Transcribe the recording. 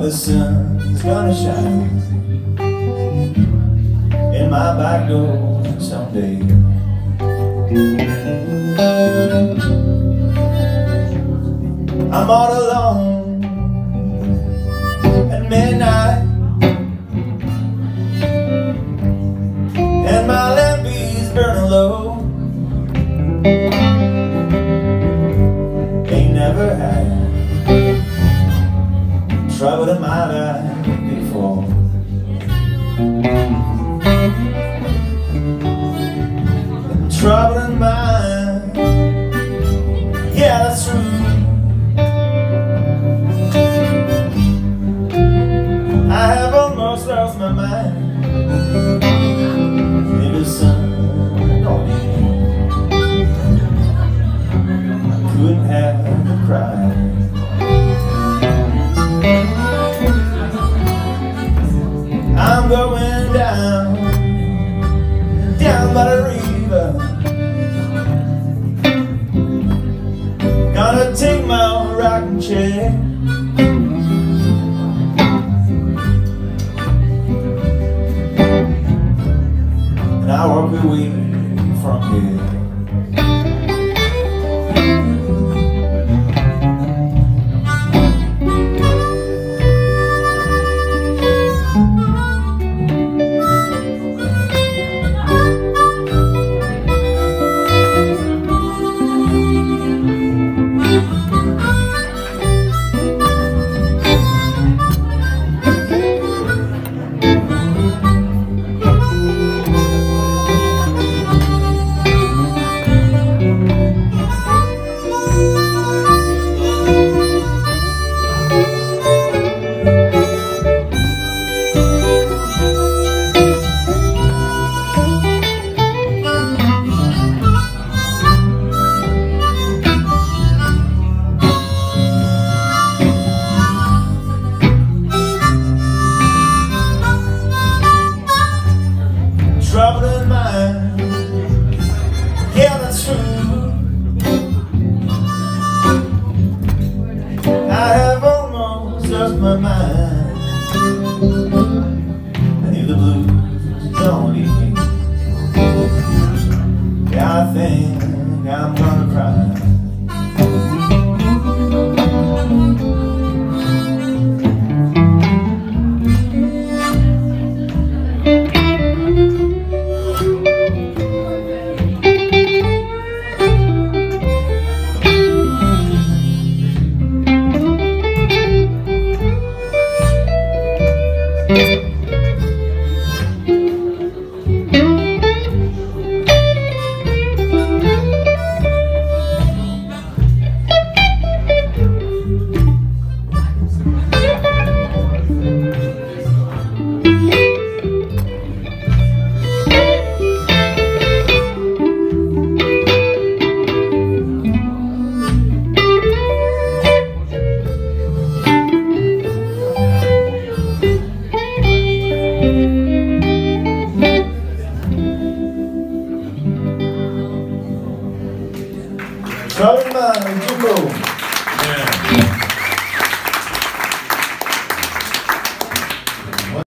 the sun's gonna shine in my back door someday. I'm all alone trouble in my life before. Trouble in rocking chair and I walk away from here. Trouble in mind. Yeah, that's true. I have almost lost my mind. Charles uh, Jumbo. Yeah.